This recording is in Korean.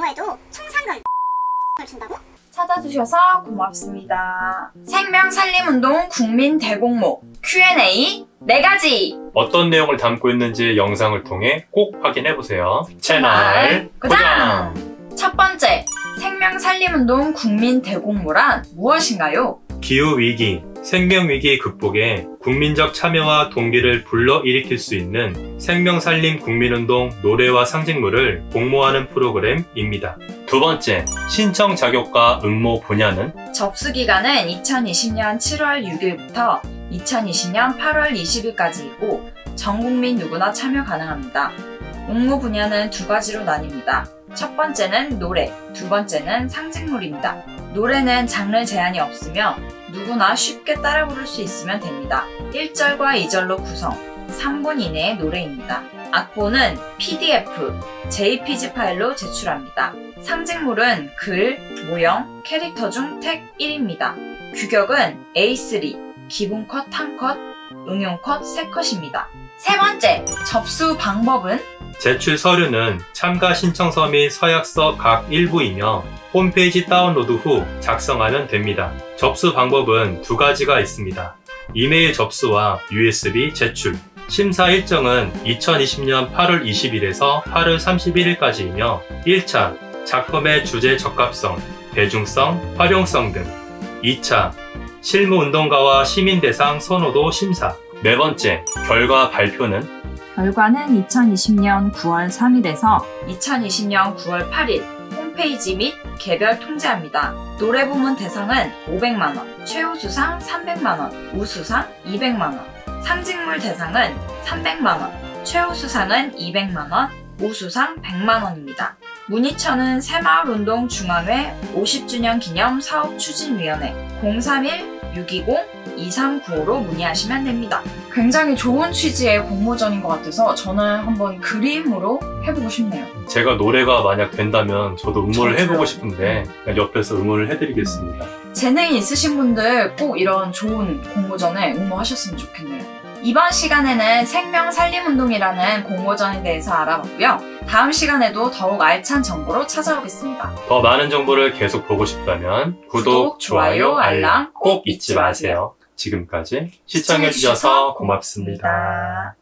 공모해도 총상금 을 준다고? 찾아주셔서 고맙습니다. 생명 살림 운동 국민 대공모 Q&A 4가지 어떤 내용을 담고 있는지 영상을 통해 꼭 확인해보세요. 채널 고정! 첫 번째, 생명 살림 운동 국민 대공모란 무엇인가요? 기후위기, 생명위기 극복에 국민적 참여와 동기를 불러일으킬 수 있는 생명살림 국민운동 노래와 상징물을 공모하는 프로그램입니다. 두 번째, 신청 자격과 응모 분야는 접수 기간은 2020년 7월 6일부터 2020년 8월 20일까지이고 전 국민 누구나 참여 가능합니다. 응모 분야는 두 가지로 나뉩니다. 첫 번째는 노래, 두 번째는 상징물입니다. 노래는 장르 제한이 없으며 누구나 쉽게 따라 부를 수 있으면 됩니다. 1절과 2절로 구성, 3분 이내의 노래입니다. 악보는 PDF, JPG 파일로 제출합니다. 상징물은 글, 모형, 캐릭터 중 택 1입니다. 규격은 A3, 기본 컷 1컷, 응용 컷 3컷입니다. 세 번째, 접수 방법은 제출 서류는 참가 신청서 및 서약서 각 일부이며 홈페이지 다운로드 후 작성하면 됩니다. 접수 방법은 두 가지가 있습니다. 이메일 접수와 USB 제출. 심사 일정은 2020년 8월 20일에서 8월 31일까지이며 1차 작품의 주제 적합성, 대중성, 활용성 등 2차 실무 운동가와 시민 대상 선호도 심사 네 번째 결과 발표는 결과는 2020년 9월 3일에서 2020년 9월 8일 홈페이지 및 개별 통지합니다. 노래 부문 대상은 500만원, 최우수상 300만원, 우수상 200만원, 상징물 대상은 300만원, 최우수상은 200만원, 우수상 100만원입니다. 문희천은 새마을운동 중앙회 50주년 기념 사업추진위원회 031-620-2395로 문의하시면 됩니다. 굉장히 좋은 취지의 공모전인 것 같아서 저는 한번 그림으로 해보고 싶네요. 제가 노래가 만약 된다면 저도 응모를 저도요. 해보고 싶은데 옆에서 응모를 해드리겠습니다. 재능이 있으신 분들 꼭 이런 좋은 공모전에 응모하셨으면 좋겠네요. 이번 시간에는 생명 살림 운동이라는 공모전에 대해서 알아봤고요. 다음 시간에도 더욱 알찬 정보로 찾아오겠습니다. 더 많은 정보를 계속 보고 싶다면 구독, 좋아요, 알람 꼭 잊지 마세요. 지금까지 시청해주셔서 고맙습니다.